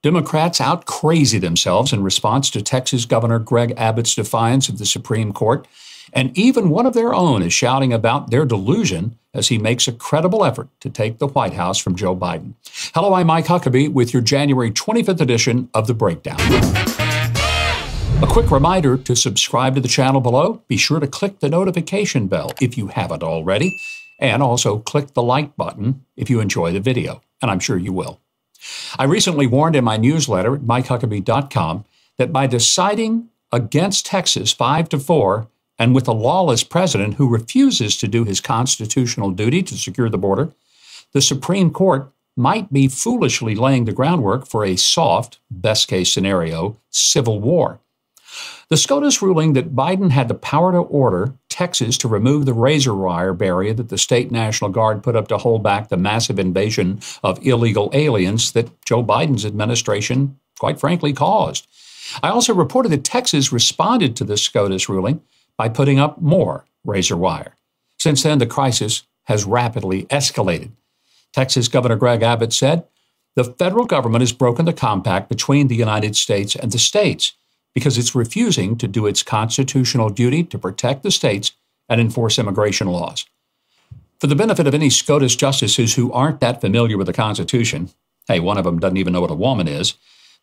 Democrats out crazy themselves in response to Texas Governor Greg Abbott's defiance of the Supreme Court. And even one of their own is shouting about their delusion as he makes a credible effort to take the White House from Joe Biden. Hello, I'm Mike Huckabee with your January 25th edition of The Breakdown. A quick reminder to subscribe to the channel below. Be sure to click the notification bell if you haven't already, and also click the like button if you enjoy the video, and I'm sure you will. I recently warned in my newsletter at MikeHuckabee.com that by deciding against Texas 5 to 4 and with a lawless president who refuses to do his constitutional duty to secure the border, the Supreme Court might be foolishly laying the groundwork for a soft, best case scenario, civil war. The SCOTUS ruling that Biden had the power to order Texas to remove the razor wire barrier that the state National Guard put up to hold back the massive invasion of illegal aliens that Joe Biden's administration, quite frankly, caused. I also reported that Texas responded to the SCOTUS ruling by putting up more razor wire. Since then, the crisis has rapidly escalated. Texas Governor Greg Abbott said, The federal government has broken the compact between the United States and the states because it's refusing to do its constitutional duty to protect the states and enforce immigration laws. For the benefit of any SCOTUS justices who aren't that familiar with the Constitution, hey, one of them doesn't even know what a woman is,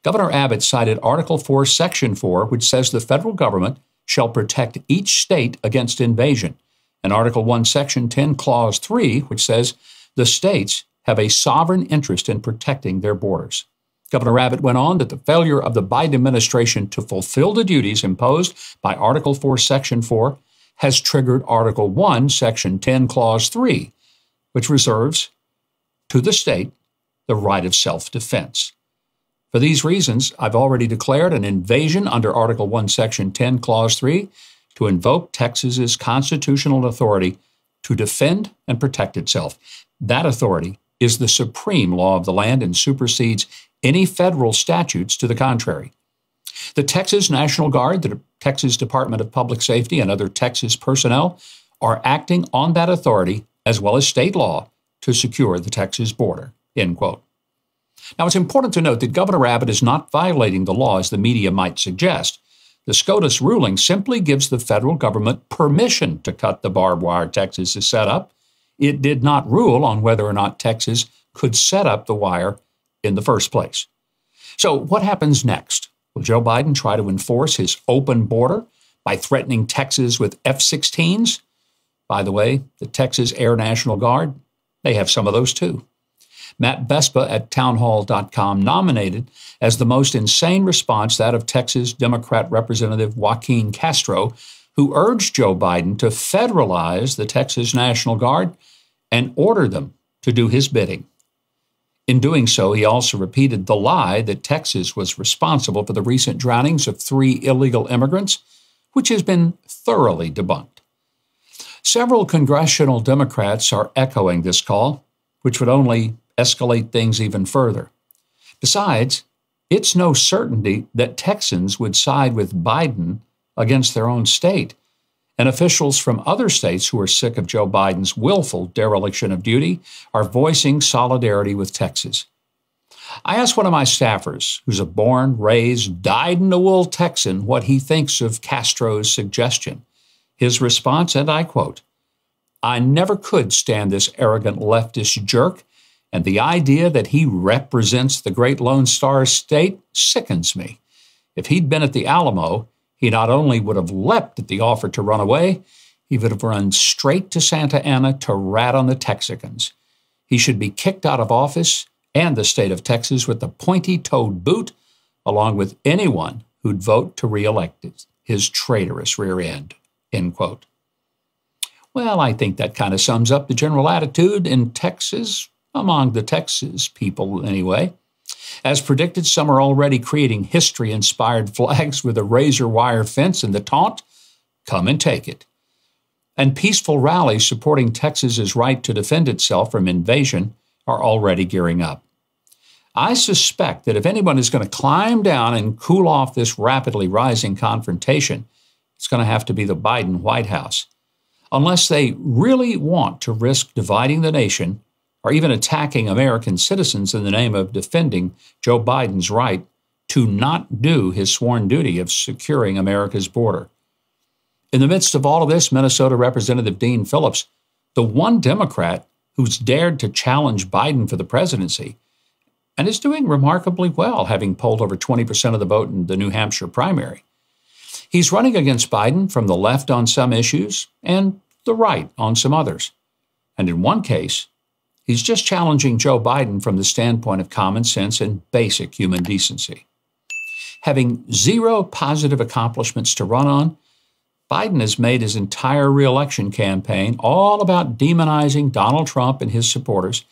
Governor Abbott cited Article 4, Section 4, which says the federal government shall protect each state against invasion, and Article 1, Section 10, Clause 3, which says the states have a sovereign interest in protecting their borders. Governor Abbott went on that the failure of the Biden administration to fulfill the duties imposed by Article 4, Section 4 has triggered Article 1, Section 10, Clause 3, which reserves to the state the right of self defense. For these reasons, I've already declared an invasion under Article 1, Section 10, Clause 3 to invoke Texas's constitutional authority to defend and protect itself. That authority is the supreme law of the land and supersedes any federal statutes to the contrary. The Texas National Guard, the Texas Department of Public Safety, and other Texas personnel are acting on that authority as well as state law to secure the Texas border. End quote. Now, it's important to note that Governor Abbott is not violating the law as the media might suggest. The SCOTUS ruling simply gives the federal government permission to cut the barbed wire Texas has set up. It did not rule on whether or not Texas could set up the wire in the first place. So, what happens next? Will Joe Biden try to enforce his open border by threatening Texas with F 16s? By the way, the Texas Air National Guard, they have some of those too. Matt Vespa at townhall.com nominated as the most insane response that of Texas Democrat Representative Joaquin Castro, who urged Joe Biden to federalize the Texas National Guard and order them to do his bidding. In doing so, he also repeated the lie that Texas was responsible for the recent drownings of three illegal immigrants, which has been thoroughly debunked. Several congressional Democrats are echoing this call, which would only escalate things even further. Besides, it's no certainty that Texans would side with Biden against their own state and officials from other states who are sick of Joe Biden's willful dereliction of duty are voicing solidarity with Texas. I asked one of my staffers, who's a born, raised, dyed in the wool Texan, what he thinks of Castro's suggestion. His response, and I quote, I never could stand this arrogant leftist jerk, and the idea that he represents the great Lone Star State sickens me. If he'd been at the Alamo, he not only would have leapt at the offer to run away, he would have run straight to Santa Anna to rat on the Texicans. He should be kicked out of office and the state of Texas with the pointy toed boot, along with anyone who'd vote to reelect his traitorous rear end. End quote. Well, I think that kind of sums up the general attitude in Texas, among the Texas people anyway. As predicted, some are already creating history inspired flags with a razor wire fence and the taunt come and take it. And peaceful rallies supporting Texas's right to defend itself from invasion are already gearing up. I suspect that if anyone is going to climb down and cool off this rapidly rising confrontation, it's going to have to be the Biden White House. Unless they really want to risk dividing the nation or even attacking American citizens in the name of defending Joe Biden's right to not do his sworn duty of securing America's border. In the midst of all of this, Minnesota Representative Dean Phillips, the one Democrat who's dared to challenge Biden for the presidency, and is doing remarkably well, having polled over 20% of the vote in the New Hampshire primary. He's running against Biden from the left on some issues and the right on some others. And in one case, he's just challenging Joe Biden from the standpoint of common sense and basic human decency. Having zero positive accomplishments to run on, Biden has made his entire reelection campaign all about demonizing Donald Trump and his supporters,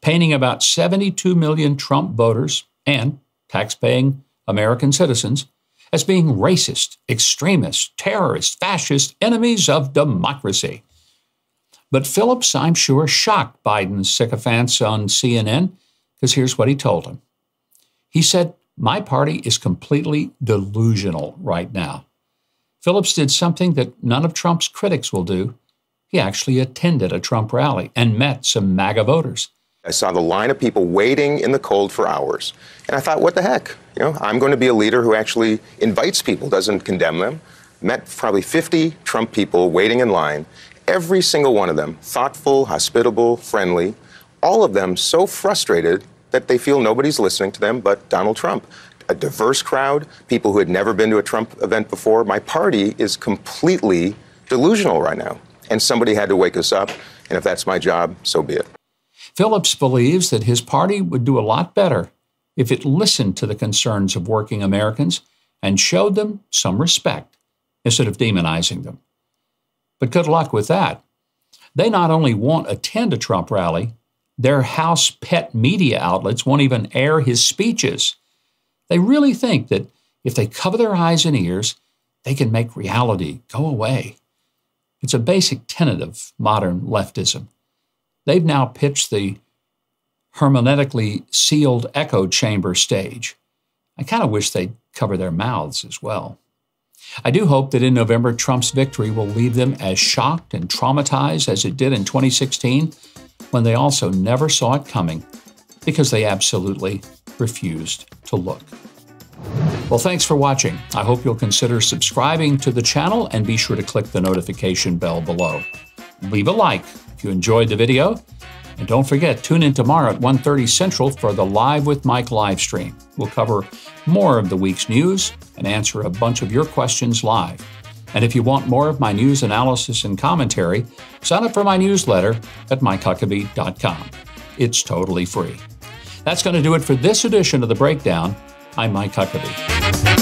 painting about 72 million Trump voters and taxpaying American citizens as being racist, extremist, terrorist, fascist, enemies of democracy. But Phillips, I'm sure, shocked Biden's sycophants on CNN because here's what he told him. He said, My party is completely delusional right now. Phillips did something that none of Trump's critics will do. He actually attended a Trump rally and met some MAGA voters. I saw the line of people waiting in the cold for hours. And I thought, what the heck? You know, I'm going to be a leader who actually invites people, doesn't condemn them. Met probably 50 Trump people waiting in line. Every single one of them thoughtful, hospitable, friendly. All of them so frustrated that they feel nobody's listening to them but Donald Trump. A diverse crowd, people who had never been to a Trump event before. My party is completely delusional right now. And somebody had to wake us up. And if that's my job, so be it. Phillips believes that his party would do a lot better if it listened to the concerns of working Americans and showed them some respect instead of demonizing them. But good luck with that. They not only won't attend a Trump rally, their house pet media outlets won't even air his speeches. They really think that if they cover their eyes and ears, they can make reality go away. It's a basic tenet of modern leftism. They've now pitched the hermeneutically sealed echo chamber stage. I kind of wish they'd cover their mouths as well. I do hope that in November, Trump's victory will leave them as shocked and traumatized as it did in 2016, when they also never saw it coming because they absolutely refused to look. Well, thanks for watching. I hope you'll consider subscribing to the channel and be sure to click the notification bell below. Leave a like if you enjoyed the video. And don't forget, tune in tomorrow at 1.30 Central for the Live with Mike live stream. We'll cover more of the week's news and answer a bunch of your questions live. And if you want more of my news analysis and commentary, sign up for my newsletter at mikehuckabee.com. It's totally free. That's going to do it for this edition of The Breakdown. I'm Mike Huckabee.